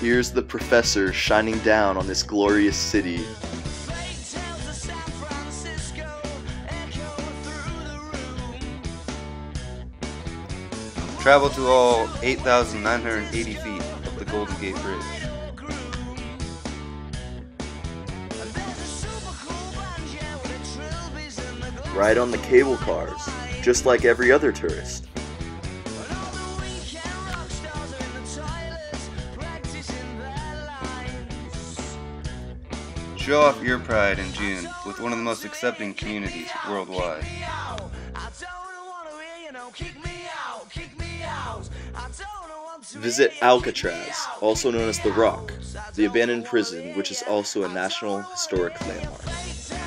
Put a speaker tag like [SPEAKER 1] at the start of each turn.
[SPEAKER 1] Here's the professor shining down on this glorious city.
[SPEAKER 2] Travel to all 8,980 feet of the Golden Gate Bridge.
[SPEAKER 1] Ride on the cable cars, just like every other tourist.
[SPEAKER 2] Show off your pride in June with one of the most accepting communities worldwide.
[SPEAKER 1] Visit Alcatraz, also known as The Rock, the abandoned prison, which is also a National Historic Landmark.